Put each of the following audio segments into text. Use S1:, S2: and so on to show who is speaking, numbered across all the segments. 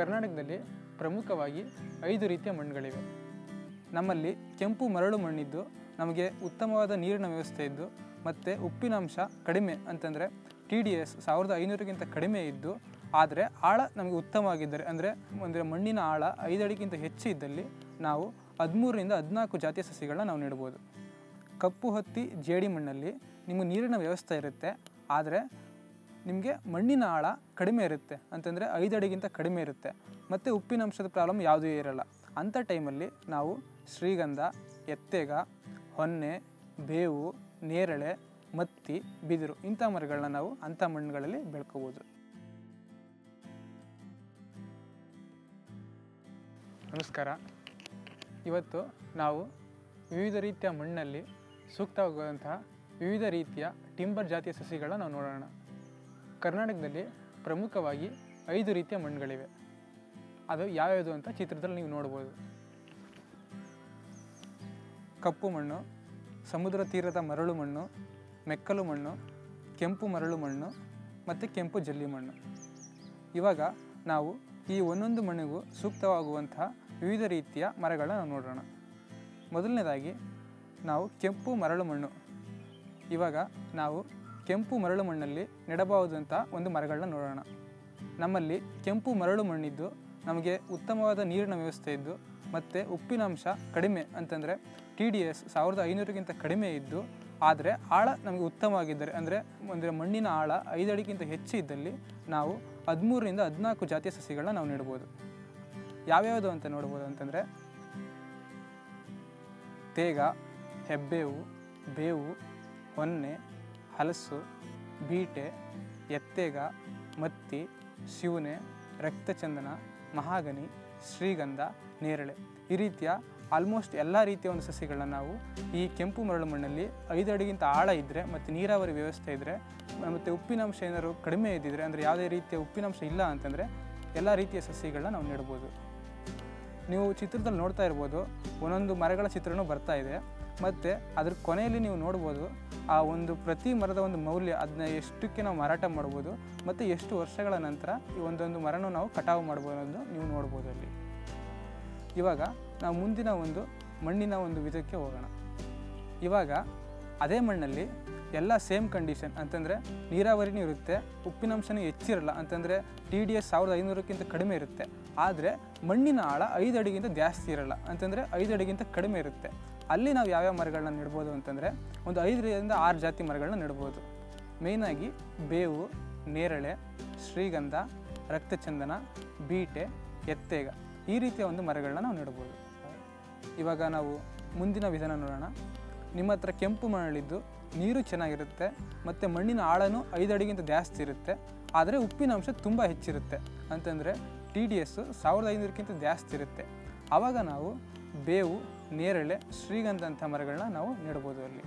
S1: ಕರ್ನಾಟಕದಲ್ಲಿ ಪ್ರಮುಖವಾಗಿ ಐದು ರೀತಿಯ ಮಣ್ಣುಗಳಿವೆ. ನಮ್ಮಲ್ಲಿ ಕೆಂಪು ಮರಳು ಮಣ್ಣಿದ್ದು, ನಮಗೆ ಉತ್ತಮವಾದ ನೀರಿನ ವ್ಯವಸ್ಥೆ ಇದ್ದು, ಮತ್ತು ಉಪ್ಪಿನಾಂಶ ಕಡಿಮೆ ಅಂತಂದರೆ ಟಿ ಡಿ ಎಸ್ ಸಾವಿರದ ಐನೂರಕ್ಕಿಂತ ಕಡಿಮೆ ಇದ್ದು, ಆದರೆ ಆಳ ನಮಗೆ ಉತ್ತಮವಾಗಿದ್ದರೆ, ಅಂದರೆ ಅಂದರೆ ಮಣ್ಣಿನ ಆಳ ಐದಡಿಗಿಂತ ಹೆಚ್ಚು ಇದ್ದಲ್ಲಿ ನಾವು ಹದಿಮೂರರಿಂದ ಹದಿನಾಲ್ಕು ಜಾತಿಯ ಸಸಿಗಳನ್ನ ನಾವು ನೆಡ್ಬೋದು ಕಪ್ಪು ಹತ್ತಿ ಜೇಡಿ ಮಣ್ಣಲ್ಲಿ ನಿಮಗೆ ನೀರಿನ ವ್ಯವಸ್ಥೆ ಇರುತ್ತೆ, ಆದರೆ ನಿಮಗೆ ಮಣ್ಣಿನ ಆಳ ಕಡಿಮೆ ಇರುತ್ತೆ. ಅಂತಂದರೆ ಐದು ಅಡಿಗಿಂತ ಕಡಿಮೆ ಇರುತ್ತೆ. ಮತ್ತು ಉಪ್ಪಿನಂಶದ ಪ್ರಾಬ್ಲಮ್ ಯಾವುದೂ ಇರಲ್ಲ. ಅಂಥ ಟೈಮಲ್ಲಿ ನಾವು ಶ್ರೀಗಂಧ, ಎತ್ತೆಗ, ಹೊನ್ನೆ, ಬೇವು, ನೇರಳೆ, ಮತ್ತಿ, ಬಿದಿರು ಇಂಥ ಮರಗಳನ್ನ ನಾವು ಅಂಥ ಮಣ್ಣುಗಳಲ್ಲಿ ಬೆಳ್ಕೋಬೋದು. ನಮಸ್ಕಾರ. ಇವತ್ತು ನಾವು ವಿವಿಧ ರೀತಿಯ ಮಣ್ಣಲ್ಲಿ ಸೂಕ್ತವಾಗುವಂತಹ ವಿವಿಧ ರೀತಿಯ ಟಿಂಬರ್ ಜಾತಿಯ ಸಸಿಗಳನ್ನ ನಾವು ನೋಡೋಣ. ಕರ್ನಾಟಕದಲ್ಲಿ ಪ್ರಮುಖವಾಗಿ ಐದು ರೀತಿಯ ಮಣ್ಣುಗಳಿವೆ. ಅದು ಯಾವ್ಯಾವುದು ಅಂತ ಚಿತ್ರದಲ್ಲಿ ನೀವು ನೋಡ್ಬೋದು. ಕಪ್ಪು ಮಣ್ಣು, ಸಮುದ್ರ ತೀರದ ಮರಳು ಮಣ್ಣು, ಮೆಕ್ಕಲು ಮಣ್ಣು, ಕೆಂಪು ಮರಳು ಮಣ್ಣು ಮತ್ತು ಕೆಂಪು ಜಲ್ಲಿ ಮಣ್ಣು. ಇವಾಗ ನಾವು ಈ ಒಂದೊಂದು ಮಣ್ಣಿಗೂ ಸೂಕ್ತವಾಗುವಂತಹ ವಿವಿಧ ರೀತಿಯ ಮರಗಳನ್ನ ನೋಡೋಣ. ಮೊದಲನೇದಾಗಿ ನಾವು ಕೆಂಪು ಮರಳು ಮಣ್ಣು. ಇವಾಗ ನಾವು ಕೆಂಪು ಮರಳು ಮಣ್ಣಲ್ಲಿ ನೆಡಬಹುದಂಥ ಒಂದು ಮರಗಳನ್ನ ನೋಡೋಣ. ನಮ್ಮಲ್ಲಿ ಕೆಂಪು ಮರಳು ಮಣ್ಣಿದ್ದು, ನಮಗೆ ಉತ್ತಮವಾದ ನೀರಿನ ವ್ಯವಸ್ಥೆ ಇದ್ದು, ಮತ್ತು ಉಪ್ಪಿನಾಂಶ ಕಡಿಮೆ ಅಂತಂದರೆ ಟಿ ಡಿ ಎಸ್ ಸಾವಿರದ ಐನೂರಿಗಿಂತ ಕಡಿಮೆ ಇದ್ದು, ಆದರೆ ಆಳ ನಮಗೆ ಉತ್ತಮವಾಗಿದ್ದರೆ ಅಂದರೆ ಅಂದರೆ ಮಣ್ಣಿನ ಆಳ ಐದು ಅಡಿಗಿಂತ ಹೆಚ್ಚು ಇದ್ದಲ್ಲಿ ನಾವು ಹದಿಮೂರರಿಂದ ಹದಿನಾಲ್ಕು ಜಾತಿಯ ಸಸಿಗಳನ್ನ ನಾವು ನೆಡ್ಬೋದು. ಯಾವ್ಯಾವುದು ಅಂತ ನೋಡ್ಬೋದು ಅಂತಂದರೆ ತೇಗ, ಹೆಬ್ಬೇವು, ಬೇವು, ಹೊನ್ನೆ ಹಲಸು, ಬೀಟೆ, ಎತ್ತೇಗ, ಮತ್ತಿ, ಶಿವನೆ, ರಕ್ತಚಂದನ ಮಹಾಗನಿ ಶ್ರೀಗಂಧ, ನೇರಳೆ. ಈ ರೀತಿಯ ಆಲ್ಮೋಸ್ಟ್ ಎಲ್ಲ ರೀತಿಯ ಒಂದು ಸಸಿಗಳನ್ನ ನಾವು ಈ ಕೆಂಪು ಮರಳು ಮಣ್ಣಲ್ಲಿ ಐದು ಅಡಿಗಿಂತ ಆಳ ಇದ್ದರೆ ಮತ್ತು ನೀರಾವರಿ ವ್ಯವಸ್ಥೆ ಇದ್ದರೆ ಮತ್ತು ಉಪ್ಪಿನಾಂಶ ಏನಾದರೂ ಕಡಿಮೆ ಇದ್ದಿದ್ರೆ, ಅಂದರೆ ಯಾವುದೇ ರೀತಿಯ ಉಪ್ಪಿನಾಂಶ ಇಲ್ಲ ಅಂತಂದರೆ ಎಲ್ಲ ರೀತಿಯ ಸಸಿಗಳನ್ನ ನಾವು ನೆಡ್ಬೋದು. ನೀವು ಚಿತ್ರದಲ್ಲಿ ನೋಡ್ತಾ ಇರ್ಬೋದು, ಒಂದೊಂದು ಮರಗಳ ಚಿತ್ರನೂ ಬರ್ತಾ ಇದೆ. ಮತ್ತು ಅದ್ರ ಕೊನೆಯಲ್ಲಿ ನೀವು ನೋಡ್ಬೋದು ಆ ಒಂದು ಪ್ರತಿ ಮರದ ಒಂದು ಮೌಲ್ಯ ಅದನ್ನ ಎಷ್ಟಕ್ಕೆ ನಾವು ಮಾರಾಟ ಮಾಡ್ಬೋದು ಮತ್ತು ಎಷ್ಟು ವರ್ಷಗಳ ನಂತರ ಈ ಒಂದೊಂದು ಮರನ ನಾವು ಕಟಾವು ಮಾಡ್ಬೋದು ಅನ್ನೋದು ನೀವು ನೋಡ್ಬೋದು ಅಲ್ಲಿ. ಇವಾಗ ನಾವು ಮುಂದಿನ ಒಂದು ಮಣ್ಣಿನ ಒಂದು ವಿಧಕ್ಕೆ ಹೋಗೋಣ. ಇವಾಗ ಅದೇ ಮಣ್ಣಲ್ಲಿ ಎಲ್ಲ ಸೇಮ್ ಕಂಡೀಷನ್ ಅಂತಂದರೆ ನೀರಾವರಿನೂ ಇರುತ್ತೆ ಉಪ್ಪಿನಾಂಶನೂ ಹೆಚ್ಚಿರಲ್ಲ ಅಂತಂದರೆ ಟಿ ಡಿ ಎಸ್ ಸಾವಿರದ ಐನೂರಕ್ಕಿಂತ ಕಡಿಮೆ ಇರುತ್ತೆ. ಆದರೆ ಮಣ್ಣಿನ ಆಳ ಐದು ಅಡಿಗಿಂತ ಜಾಸ್ತಿ ಇರಲ್ಲ ಅಂತಂದರೆ ಐದು ಅಡಿಗಿಂತ ಕಡಿಮೆ ಇರುತ್ತೆ. ಅಲ್ಲಿ ನಾವು ಯಾವ್ಯಾವ ಮರಗಳನ್ನ ನೆಡ್ಬೋದು ಅಂತಂದರೆ ಒಂದು ಐದರಿಂದ ಆರು ಜಾತಿ ಮರಗಳನ್ನ ನೆಡ್ಬೋದು. ಮೇಯ್ನಾಗಿ ಬೇವು, ನೇರಳೆ, ಶ್ರೀಗಂಧ, ರಕ್ತಚಂದನ, ಬೀಟೆ, ಎತ್ತೇಗ ಈ ರೀತಿಯ ಒಂದು ಮರಗಳನ್ನ ನಾವು ನೆಡ್ಬೋದು. ಇವಾಗ ನಾವು ಮುಂದಿನ ವಿಧಾನ ನೋಡೋಣ. ನಿಮ್ಮ ಹತ್ರ ಕೆಂಪು ಮರಳಿದ್ದು ನೀರು ಚೆನ್ನಾಗಿರುತ್ತೆ ಮತ್ತು ಮಣ್ಣಿನ ಆಳನೂ ಐದು ಅಡಿಗಿಂತ ಜಾಸ್ತಿ ಇರುತ್ತೆ, ಆದರೆ ಉಪ್ಪಿನ ಅಂಶ ತುಂಬ ಹೆಚ್ಚಿರುತ್ತೆ ಅಂತಂದರೆ ಟಿ ಡಿ ಎಸ್ಸು ಸಾವಿರದ ಐನೂರಕ್ಕಿಂತ ಜಾಸ್ತಿ ಇರುತ್ತೆ. ಆವಾಗ ನಾವು ಬೇವು ನೇರಳೆ ಶ್ರೀಗಂಧ ಅಂಥ ಮರಗಳನ್ನ ನಾವು ನೆಡ್ಬೋದು ಅಲ್ಲಿ.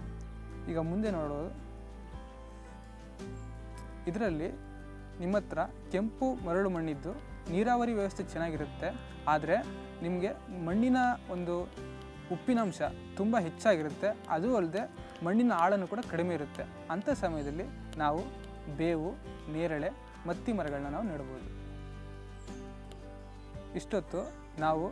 S1: ಈಗ ಮುಂದೆ ನೋಡೋದು. ಇದರಲ್ಲಿ ನಿಮ್ಮ ಹತ್ರ ಕೆಂಪು ಮರಳು ಮಣ್ಣಿದ್ದು ನೀರಾವರಿ ವ್ಯವಸ್ಥೆ ಚೆನ್ನಾಗಿರುತ್ತೆ, ಆದರೆ ನಿಮಗೆ ಮಣ್ಣಿನ ಒಂದು ಉಪ್ಪಿನಾಂಶ ತುಂಬ ಹೆಚ್ಚಾಗಿರುತ್ತೆ, ಅದು ಅಲ್ಲದೆ ಮಣ್ಣಿನ ಆಳನ್ನು ಕೂಡ ಕಡಿಮೆ ಇರುತ್ತೆ. ಅಂಥ ಸಮಯದಲ್ಲಿ ನಾವು ಬೇವು, ನೇರಳೆ, ಮತ್ತಿ ಮರಗಳನ್ನ ನಾವು ನೆಡ್ಬೋದು ಇಷ್ಟೊತ್ತು ನಾವು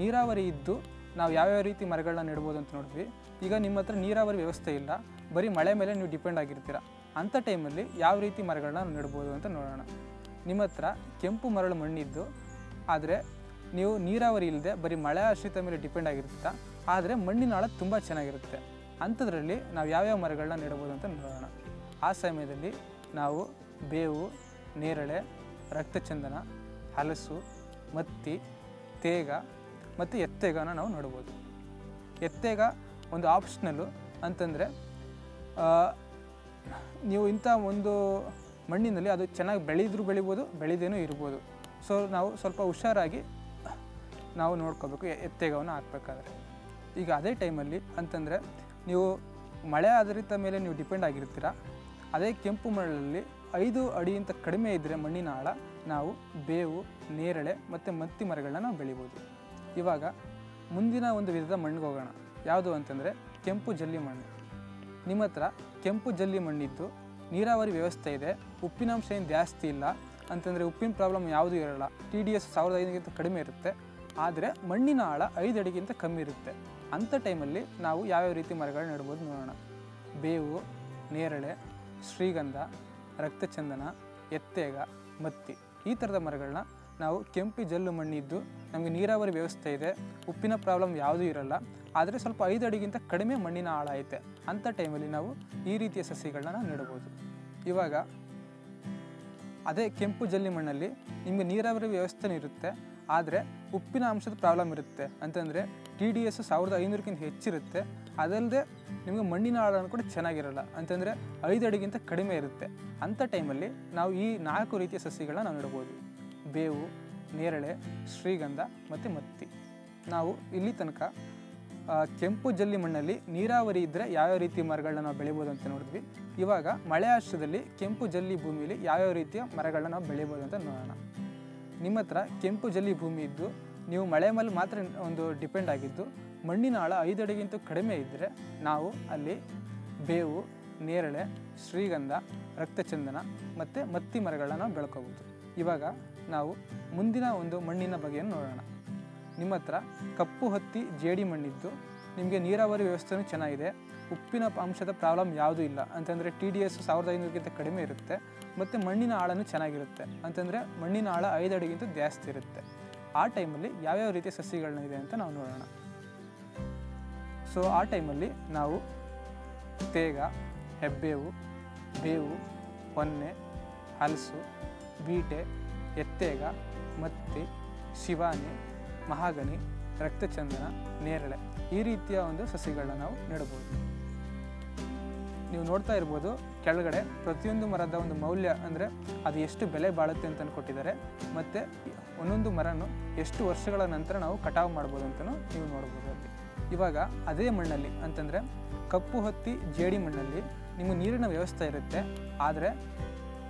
S1: ನೀರಾವರಿ ಇದ್ದು ನಾವು ಯಾವ್ಯಾವ ರೀತಿ ಮರಗಳನ್ನ ನೆಡ್ಬೋದು ಅಂತ ನೋಡಿದ್ವಿ. ಈಗ ನಿಮ್ಮ ಹತ್ರ ನೀರಾವರಿ ವ್ಯವಸ್ಥೆ ಇಲ್ಲ. ಬರೀ ಮಳೆ ಮೇಲೆ ನೀವು ಡಿಪೆಂಡ್ ಆಗಿರ್ತೀರ. ಅಂಥ ಟೈಮಲ್ಲಿ ಯಾವ ರೀತಿ ಮರಗಳನ್ನ ನೆಡ್ಬೋದು ಅಂತ ನೋಡೋಣ. ನಿಮ್ಮ ಹತ್ರ ಕೆಂಪು ಮರಳು ಮಣ್ಣಿದ್ದು, ಆದರೆ ನೀವು ನೀರಾವರಿ ಇಲ್ಲದೆ ಬರೀ ಮಳೆ ಆಶ್ರಿತ ಮೇಲೆ ಡಿಪೆಂಡ್ ಆಗಿರ್ತೀರ. ಆದರೆ ಮಣ್ಣಿನ ಆಳ ತುಂಬ ಚೆನ್ನಾಗಿರುತ್ತೆ. ಅಂಥದ್ರಲ್ಲಿ ನಾವು ಯಾವ್ಯಾವ ಮರಗಳನ್ನ ನೆಡ್ಬೋದು ಅಂತ ನೋಡೋಣ. ಆ ಸಮಯದಲ್ಲಿ ನಾವು ಬೇವು, ನೇರಳೆ, ರಕ್ತಚಂದನ, ಹಲಸು, ಮತ್ತಿ, ತೇಗ ಮತ್ತು ಎತ್ತೇಗನ ನಾವು ನೋಡ್ಬೋದು. ಎತ್ತೇಗ ಒಂದು ಆಪ್ಷನಲ್ಲು ಅಂತಂದರೆ ನೀವು ಇಂಥ ಒಂದು ಮಣ್ಣಿನಲ್ಲಿ ಅದು ಚೆನ್ನಾಗಿ ಬೆಳೆದರೂ ಬೆಳಿಬೋದು, ಬೆಳೆದೇನೂ ಇರ್ಬೋದು. ಸೊ ನಾವು ಸ್ವಲ್ಪ ಹುಷಾರಾಗಿ ನಾವು ನೋಡ್ಕೋಬೇಕು ಎತ್ತೇಗವನ್ನು ಹಾಕ್ಬೇಕಾದ್ರೆ. ಈಗ ಅದೇ ಟೈಮಲ್ಲಿ ಅಂತಂದರೆ, ನೀವು ಮಳೆ ಆಧಾರಿತ ಮೇಲೆ ನೀವು ಡಿಪೆಂಡ್ ಆಗಿರ್ತೀರ, ಅದೇ ಕೆಂಪು ಮರಳಲ್ಲಿ ಐದು ಅಡಿಯಿಂದ ಕಡಿಮೆ ಇದ್ದರೆ ಮಣ್ಣಿನ ಆಳ ನಾವು ಬೇವು, ನೇರಳೆ ಮತ್ತು ಮತ್ತಿ ಮರಗಳನ್ನ ನಾವು ಬೆಳಿಬೋದು. ಇವಾಗ ಮುಂದಿನ ಒಂದು ವಿಧದ ಮಣ್ಣಿಗೆ ಹೋಗೋಣ. ಯಾವುದು ಅಂತಂದರೆ ಕೆಂಪು ಜಲ್ಲಿ ಮಣ್ಣು. ನಿಮ್ಮ ಹತ್ರ ಕೆಂಪು ಜಲ್ಲಿ ಮಣ್ಣಿದ್ದು ನೀರಾವರಿ ವ್ಯವಸ್ಥೆ ಇದೆ ಉಪ್ಪಿನಾಂಶ ಏನು ಜಾಸ್ತಿ ಇಲ್ಲ ಅಂತಂದರೆ ಉಪ್ಪಿನ ಪ್ರಾಬ್ಲಮ್ ಯಾವುದೂ ಇರೋಲ್ಲ. ಟಿ ಡಿ ಎಸ್ ಸಾವಿರದ ಐದಕ್ಕಿಂತ ಕಡಿಮೆ ಇರುತ್ತೆ. ಆದರೆ ಮಣ್ಣಿನ ಆಳ ಐದು ಅಡಿಗಿಂತ ಕಮ್ಮಿ ಇರುತ್ತೆ. ಅಂಥ ಟೈಮಲ್ಲಿ ನಾವು ಯಾವ್ಯಾವ ರೀತಿ ಮರಗಳನ್ನ ನೆಡ್ಬೋದು ನೋಡೋಣ. ಬೇವು, ನೇರಳೆ, ಶ್ರೀಗಂಧ, ರಕ್ತಚಂದನ, ಎತ್ತೇಗ, ಮತ್ತಿ ಈ ಥರದ ಮರಗಳನ್ನ ನಾವು ಕೆಂಪು ಜಲ್ಲು ಮಣ್ಣಿದ್ದು ನಮಗೆ ನೀರಾವರಿ ವ್ಯವಸ್ಥೆ ಇದೆ. ಉಪ್ಪಿನ ಪ್ರಾಬ್ಲಮ್ ಯಾವುದೂ ಇರಲ್ಲ. ಆದರೆ ಸ್ವಲ್ಪ ಐದು ಅಡಿಗಿಂತ ಕಡಿಮೆ ಮಣ್ಣಿನ ಆಳ ಐತೆ. ಅಂಥ ಟೈಮಲ್ಲಿ ನಾವು ಈ ರೀತಿಯ ಸಸಿಗಳನ್ನ ನಾವು ನೆಡ್ಬೋದು ಇವಾಗ ಅದೇ ಕೆಂಪು ಜಲ್ಲಿ ಮಣ್ಣಲ್ಲಿ ನಿಮಗೆ ನೀರಾವರಿ ವ್ಯವಸ್ಥೆನೂ ಇರುತ್ತೆ. ಆದರೆ ಉಪ್ಪಿನ ಅಂಶದ ಪ್ರಾಬ್ಲಮ್ ಇರುತ್ತೆ. ಅಂತಂದರೆ ಟಿ ಡಿ ಎಸ್ ಸಾವಿರದ ಐನೂರಕ್ಕಿಂತ ಹೆಚ್ಚಿರುತ್ತೆ. ಅದಲ್ಲದೆ ನಿಮಗೆ ಮಣ್ಣಿನ ಆಳನ್ನು ಕೂಡ ಚೆನ್ನಾಗಿರಲ್ಲ. ಅಂತಂದರೆ ಐದು ಅಡಿಗಿಂತ ಕಡಿಮೆ ಇರುತ್ತೆ. ಅಂಥ ಟೈಮಲ್ಲಿ ನಾವು ಈ ನಾಲ್ಕು ರೀತಿಯ ಸಸಿಗಳನ್ನ ನಾವು ನೆಡ್ಬೋದು ಬೇವು, ನೇರಳೆ, ಶ್ರೀಗಂಧ ಮತ್ತು ಮತ್ತಿ. ನಾವು ಇಲ್ಲಿ ತನಕ ಕೆಂಪು ಜಲ್ಲಿ ಮಣ್ಣಲ್ಲಿ ನೀರಾವರಿ ಇದ್ದರೆ ಯಾವ್ಯಾವ ರೀತಿಯ ಮರಗಳನ್ನ ನಾವು ಬೆಳಿಬೋದು ಅಂತ ನೋಡಿದ್ವಿ. ಇವಾಗ ಮಳೆ ಆಶ್ರದಲ್ಲಿ ಕೆಂಪು ಜಲ್ಲಿ ಭೂಮಿಯಲ್ಲಿ ಯಾವ್ಯಾವ ರೀತಿಯ ಮರಗಳನ್ನ ನಾವು ಬೆಳಿಬೋದು ಅಂತ ನೋಡೋಣ. ನಿಮ್ಮ ಹತ್ರ ಕೆಂಪು ಜಲ್ಲಿ ಭೂಮಿ ಇದ್ದು, ನೀವು ಮಳೆ ಮೇಲೆ ಮಾತ್ರ ಒಂದು ಡಿಪೆಂಡ್ ಆಗಿದ್ದು, ಮಣ್ಣಿನ ಆಳ ಐದು ಅಡಿಗಿಂತ ಕಡಿಮೆ ಇದ್ದರೆ ನಾವು ಅಲ್ಲಿ ಬೇವು, ನೇರಳೆ, ಶ್ರೀಗಂಧ, ರಕ್ತಚಂದನ ಮತ್ತು ಮತ್ತಿ ಮರಗಳನ್ನ ನಾವು ಬೆಳ್ಕೋಬೋದು. ಇವಾಗ ನಾವು ಮುಂದಿನ ಒಂದು ಮಣ್ಣಿನ ಬಗೆಯನ್ನು ನೋಡೋಣ. ನಿಮ್ಮ ಹತ್ರ ಕಪ್ಪು ಹತ್ತಿ, ಜೇಡಿ ಮಣ್ಣಿದ್ದು. ನಿಮಗೆ ನೀರಾವರಿ ವ್ಯವಸ್ಥೆನೂ ಚೆನ್ನಾಗಿದೆ. ಉಪ್ಪಿನ ಅಂಶದ ಪ್ರಾಬ್ಲಮ್ ಯಾವುದೂ ಇಲ್ಲ. ಅಂತಂದರೆ ಟಿ ಡಿ ಎಸ್ ಸಾವಿರದ ಐನೂರಿಗಿಂತ ಕಡಿಮೆ ಇರುತ್ತೆ. ಮತ್ತು ಮಣ್ಣಿನ ಆಳನೂ ಚೆನ್ನಾಗಿರುತ್ತೆ. ಅಂತಂದರೆ ಮಣ್ಣಿನ ಆಳ ಐದು ಅಡಿಗಿಂತ ಜಾಸ್ತಿ ಇರುತ್ತೆ. ಆ ಟೈಮಲ್ಲಿ ಯಾವ್ಯಾವ ರೀತಿಯ ಸಸಿಗಳನ್ನ ಇದೆ ಅಂತ ನಾವು ನೋಡೋಣ. ಸೊ, ಆ ಟೈಮಲ್ಲಿ ನಾವು ತೇಗ, ಹೆಬ್ಬೇವು, ಬೇವು ಹೊನ್ನೆ ಹಲಸು, ಬೀಟೆ ಎತ್ತೇಗ, ಮತ್ತಿ, ಶಿವಾನಿ ಮಹಾಗನಿ ರಕ್ತಚಂದನ, ನೇರಳೆ ಈ ರೀತಿಯ ಒಂದು ಸಸಿಗಳನ್ನ ನಾವು ನೆಡಬಹುದು. ನೀವು ನೋಡ್ತಾ ಇರ್ಬೋದು ಕೆಳಗಡೆ ಪ್ರತಿಯೊಂದು ಮರದ ಒಂದು ಮೌಲ್ಯ ಅಂದರೆ ಅದು ಎಷ್ಟು ಬೆಲೆ ಬಾಳುತ್ತೆ ಅಂತ ಕೊಟ್ಟಿದ್ದಾರೆ. ಮತ್ತು ಒಂದೊಂದು ಮರನು ಎಷ್ಟು ವರ್ಷಗಳ ನಂತರ ನಾವು ಕಟಾವು ಮಾಡ್ಬೋದು ಅಂತಲೂ ನೀವು ನೋಡ್ಬೋದು ಅಲ್ಲಿ. ಇವಾಗ ಅದೇ ಮಣ್ಣಲ್ಲಿ ಅಂತಂದರೆ ಕಪ್ಪು ಹತ್ತಿ ಜೇಡಿ ಮಣ್ಣಲ್ಲಿ ನಿಮಗೆ ನೀರಿನ ವ್ಯವಸ್ಥೆ ಇರುತ್ತೆ. ಆದರೆ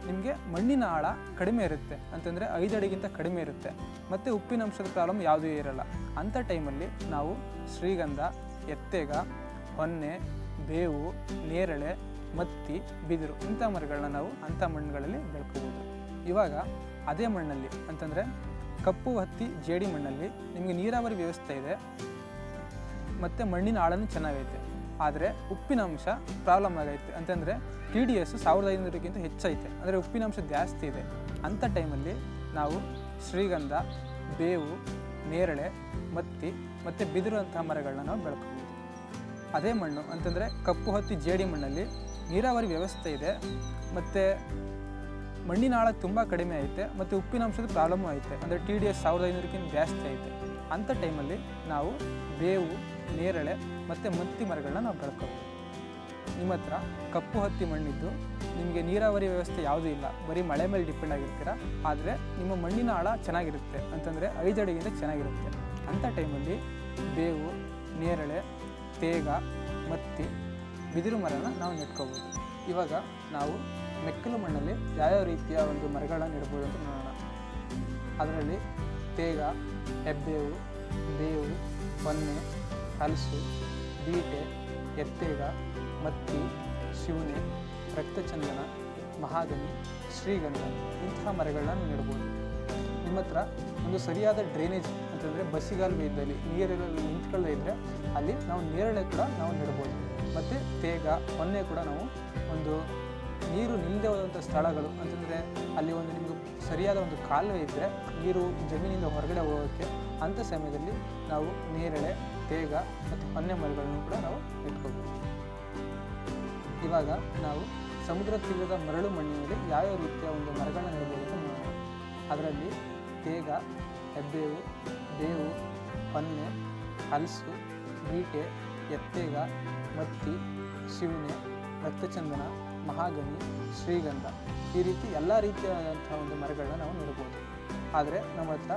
S1: ನಿಮಗೆ ಮಣ್ಣಿನ ಆಳ ಕಡಿಮೆ ಇರುತ್ತೆ ಅಂತಂದರೆ ಐದು ಅಡಿಗಿಂತ ಕಡಿಮೆ ಇರುತ್ತೆ. ಮತ್ತು ಉಪ್ಪಿನಂಶದ ಪ್ರಾಬ್ಲಮ್ ಯಾವುದೂ ಇರಲ್ಲ. ಅಂಥ ಟೈಮಲ್ಲಿ ನಾವು ಶ್ರೀಗಂಧ, ಎತ್ತೇಗ, ಹೊನ್ನೆ, ಬೇವು, ನೇರಳೆ, ಮತ್ತಿ, ಬಿದಿರು ಇಂಥ ಮರಗಳನ್ನ ನಾವು ಅಂಥ ಮಣ್ಣುಗಳಲ್ಲಿ ಬೆಳ್ಕೋಬೋದು. ಇವಾಗ ಅದೇ ಮಣ್ಣಲ್ಲಿ ಅಂತಂದರೆ ಕಪ್ಪು, ಹತ್ತಿ, ಜೇಡಿ ಮಣ್ಣಲ್ಲಿ ನಿಮಗೆ ನೀರಾವರಿ ವ್ಯವಸ್ಥೆ ಇದೆ. ಮತ್ತು ಮಣ್ಣಿನ ಆಳನೂ ಚೆನ್ನಾಗೈತೆ. ಆದರೆ ಉಪ್ಪಿನ ಅಂಶ ಪ್ರಾಬ್ಲಮ್ ಆಗೈತೆ ಅಂತಂದರೆ ಟಿ ಡಿ ಎಸ್ ಸಾವಿರದ ಐನೂರಕ್ಕಿಂತ ಹೆಚ್ಚೈತೆ. ಅಂದರೆ ಉಪ್ಪಿನ ಅಂಶ ಜಾಸ್ತಿ ಇದೆ. ಅಂಥ ಟೈಮಲ್ಲಿ ನಾವು ಶ್ರೀಗಂಧ, ಬೇವು, ನೇರಳೆ, ಮತ್ತಿ, ಮತ್ತು ಬಿದಿರು ಅಂತಹ ಮರಗಳನ್ನ ನಾವು ಬೆಳ್ಕೋಬೋದು ಅದೇ ಮಣ್ಣು ಅಂತಂದರೆ ಕಪ್ಪು ಹತ್ತಿ ಜೇಡಿ ಮಣ್ಣಲ್ಲಿ ನೀರಾವರಿ ವ್ಯವಸ್ಥೆ ಇದೆ. ಮತ್ತು ಮಣ್ಣಿನ ಆಳ ತುಂಬ ಕಡಿಮೆ ಐತೆ ಮತ್ತು ಉಪ್ಪಿನ ಅಂಶದ ಪ್ರಾಬ್ಲಮ್ಮು ಐತೆ. ಅಂದರೆ ಟಿ ಡಿ ಎಸ್ ಸಾವಿರದ ಐನೂರಕ್ಕಿಂತ ಜಾಸ್ತಿ ಐತೆ. ಅಂಥ ಟೈಮಲ್ಲಿ ನಾವು ಬೇವು, ನೇರಳೆ ಮತ್ತು ಮತ್ತಿ ಮರಗಳನ್ನ ನಾವು ಬೆಳ್ಕೋಬೋದು ನಿಮ್ಮ ಹತ್ರ ಕಪ್ಪು ಹತ್ತಿ ಮಣ್ಣಿದ್ದು, ನಿಮಗೆ ನೀರಾವರಿ ವ್ಯವಸ್ಥೆ ಯಾವುದೂ ಇಲ್ಲ. ಬರೀ ಮಳೆ ಮೇಲೆ ಡಿಪೆಂಡ್ ಆಗಿರ್ತೀರ? ಆದರೆ ನಿಮ್ಮ ಮಣ್ಣಿನ ಆಳ ಚೆನ್ನಾಗಿರುತ್ತೆ. ಅಂತಂದರೆ ಐದು ಅಡಿಗಿಂತ ಚೆನ್ನಾಗಿರುತ್ತೆ ಅಂಥ ಟೈಮಲ್ಲಿ ಬೇವು, ನೇರಳೆ, ತೇಗ, ಮತ್ತಿ, ಬಿದಿರು ಮರನ ನಾವು ನೆಟ್ಕೋಬೋದು ಇವಾಗ ನಾವು ಮೆಕ್ಕಲು ಮಣ್ಣಲ್ಲಿ ಯಾವ್ಯಾವ ರೀತಿಯ ಒಂದು ಮರಗಳನ್ನ ನೆಡ್ಬೋದು ಅಂತ ನೋಡೋಣ. ಅದರಲ್ಲಿ ತೇಗ, ಹೆಬ್ಬೇವು, ಬೇವು ಹೊನ್ನೆ ಹಲಸು, ಬೀಟೆ, ಎತ್ತೇಗ, ಮತ್ತಿ, ಶಿವನೆ, ರಕ್ತಚಂದನ ಮಹಾಗನಿ ಶ್ರೀಗಂಧ ಇಂತಹ ಮರಗಳನ್ನ ನೆಡ್ಬೋದು. ನಿಮ್ಮ ಹತ್ರ ಒಂದು ಸರಿಯಾದ ಡ್ರೈನೇಜ್ ಅಂತಂದರೆ ಬಸಿಗಾಲುವೆ ಇದ್ದಲ್ಲಿ, ನೀರೆಲ್ಲ ನಿಂತ್ಕೊಳ್ಳದೆ ಇದ್ದರೆ ಅಲ್ಲಿ ನಾವು ನೇರಳೆ ಕೂಡ ನಾವು ನೆಡ್ಬೋದು. ಮತ್ತು ತೇಗ ಹೊನ್ನೆ ಕೂಡ ನಾವು ಒಂದು ನೀರು ನಿಲ್ಲದೆ ಹೋದಂಥ ಸ್ಥಳಗಳು ಅಂತಂದರೆ ಅಲ್ಲಿ ಒಂದು ನಿಮಗೆ ಸರಿಯಾದ ಒಂದು ಕಾಲುವೆ ಇದ್ದರೆ ನೀರು ಜಮೀನಿಂದ ಹೊರಗಡೆ ಹೋಗೋಕ್ಕೆ ಅಂಥ ಸಮಯದಲ್ಲಿ ನಾವು ನೇರಳೆ ತೇಗ ಮತ್ತು ಅನ್ಯ ಮರಗಳನ್ನು ಕೂಡ ನಾವು ಇಟ್ಕೋಬೋದು ಇವಾಗ ನಾವು ಸಮುದ್ರ ತೀರದ ಮರಳು ಮಣ್ಣಿನಲ್ಲಿ ಯಾವ ರೀತಿಯ ಒಂದು ಮರಗಳನ್ನ ನೆಡಬಹುದು ನೋಡೋಣ. ಅದರಲ್ಲಿ ತೇಗ, ಹೆಬ್ಬೇವು, ಬೇವು ಹೊನ್ನೆ ಹಲಸು, ಬೀಟೆ, ಎತ್ತೇಗ, ಮತ್ತಿ, ಶಿವನೆ, ರಕ್ತಚಂದನ, ಮಹಾಗಣಿ, ಶ್ರೀಗಂಧ ಈ ರೀತಿ ಎಲ್ಲ ರೀತಿಯಾದಂಥ ಒಂದು ಮರಗಳನ್ನ ನಾವು ನೋಡ್ಬೋದು. ಆದರೆ ನಮ್ಮ ಹತ್ರ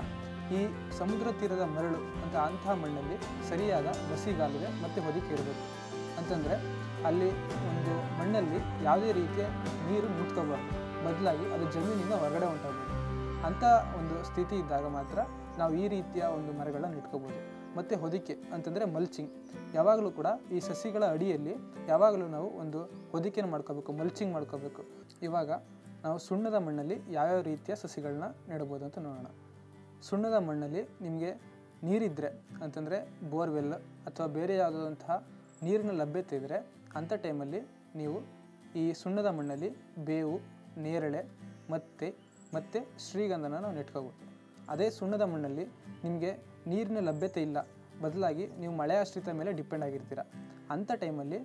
S1: ಈ ಸಮುದ್ರ ತೀರದ ಮರಳು ಅಂತ ಅಂಥ ಮಣ್ಣಲ್ಲಿ ಸರಿಯಾದ ಬಸಿಗಾಲುವೆ ಮತ್ತು ಹೊದಿಕೆ ಇರಬೇಕು. ಅಂತಂದರೆ ಅಲ್ಲಿ ಒಂದು ಮಣ್ಣಲ್ಲಿ ಯಾವುದೇ ರೀತಿಯ ನೀರು ಮುಟ್ಕೋಬಾರ್ದು ಬದಲಾಗಿ ಅದು ಜಮೀನಿಂದ ಹೊರಗಡೆ ಉಂಟಾಗಬೇಕು ಅಂಥ ಒಂದು ಸ್ಥಿತಿ ಇದ್ದಾಗ ಮಾತ್ರ ನಾವು ಈ ರೀತಿಯ ಒಂದು ಮರಗಳನ್ನು ಇಟ್ಕೋಬೋದು ಮತ್ತು ಹೊದಿಕೆ ಅಂತಂದರೆ ಮಲ್ಚಿಂಗ್ ಯಾವಾಗಲೂ ಕೂಡ ಈ ಸಸಿಗಳ ಅಡಿಯಲ್ಲಿ ಯಾವಾಗಲೂ ನಾವು ಒಂದು ಹೊದಿಕೆನ ಮಾಡ್ಕೋಬೇಕು ಮಲ್ಚಿಂಗ್ ಮಾಡ್ಕೋಬೇಕು ಇವಾಗ ನಾವು ಸುಣ್ಣದ ಮಣ್ಣಲ್ಲಿ ಯಾವ್ಯಾವ ರೀತಿಯ ಸಸಿಗಳನ್ನ ನೆಡ್ಬೋದು ಅಂತ ನೋಡೋಣ. ಸುಣ್ಣದ ಮಣ್ಣಲ್ಲಿ ನಿಮಗೆ ನೀರಿದ್ದರೆ ಅಂತಂದರೆ ಬೋರ್ವೆಲ್ ಅಥವಾ ಬೇರೆ ಯಾವುದಾದಂತಹ ನೀರಿನ ಲಭ್ಯತೆ ಇದ್ದರೆ ಅಂಥ ಟೈಮಲ್ಲಿ ನೀವು ಈ ಸುಣ್ಣದ ಮಣ್ಣಲ್ಲಿ ಬೇವು, ನೇರಳೆ, ಮತ್ತೆ, ಮತ್ತು ಶ್ರೀಗಂಧನ ನಾವು ನೆಟ್ಕೋಬೋದು. ಅದೇ ಸುಣ್ಣದ ಮಣ್ಣಲ್ಲಿ ನಿಮಗೆ ನೀರಿನ ಲಭ್ಯತೆ ಇಲ್ಲ, ಬದಲಾಗಿ ನೀವು ಮಳೆ ಆಶ್ರಿತ ಮೇಲೆ ಡಿಪೆಂಡ್ ಆಗಿರ್ತೀರ. ಅಂಥ ಟೈಮಲ್ಲಿ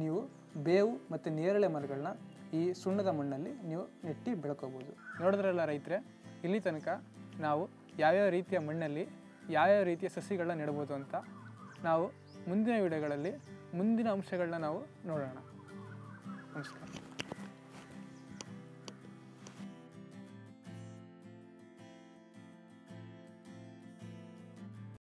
S1: ನೀವು ಬೇವು ಮತ್ತು ನೇರಳೆ ಮರಗಳನ್ನ ಈ ಸುಣ್ಣದ ಮಣ್ಣಲ್ಲಿ ನೀವು ನೆಟ್ಟಿ ಬೆಳ್ಕೋಬೋದು. ನೋಡಿದ್ರಲ್ಲ ರೈತರೆ, ಇಲ್ಲಿ ತನಕ ನಾವು ಯಾವ್ಯಾವ ರೀತಿಯ ಮಣ್ಣಲ್ಲಿ ಯಾವ್ಯಾವ ರೀತಿಯ ಸಸಿಗಳನ್ನ ನೆಡ್ಬೋದು ಅಂತ ನಾವು ಮುಂದಿನ ವಿಡಿಯೋಗಳಲ್ಲಿ ಮುಂದಿನ ಅಂಶಗಳನ್ನ ನಾವು ನೋಡೋಣ. ನಮಸ್ಕಾರ.